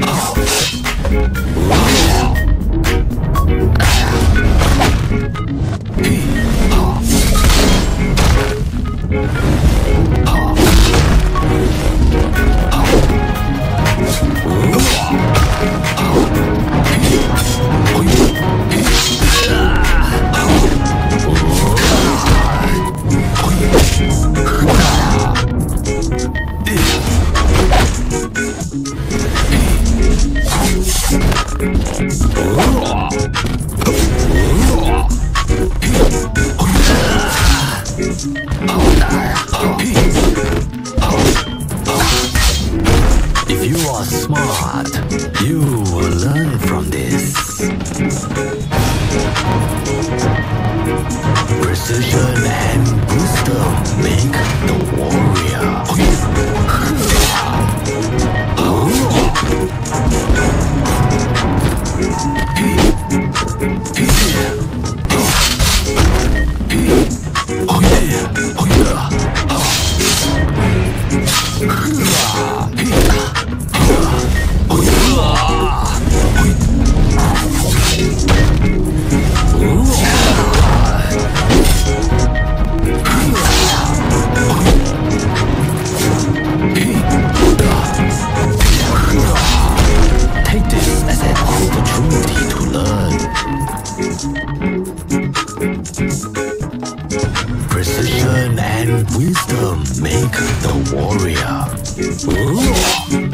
Oh. are smart. You Precision and wisdom make the warrior. Ooh.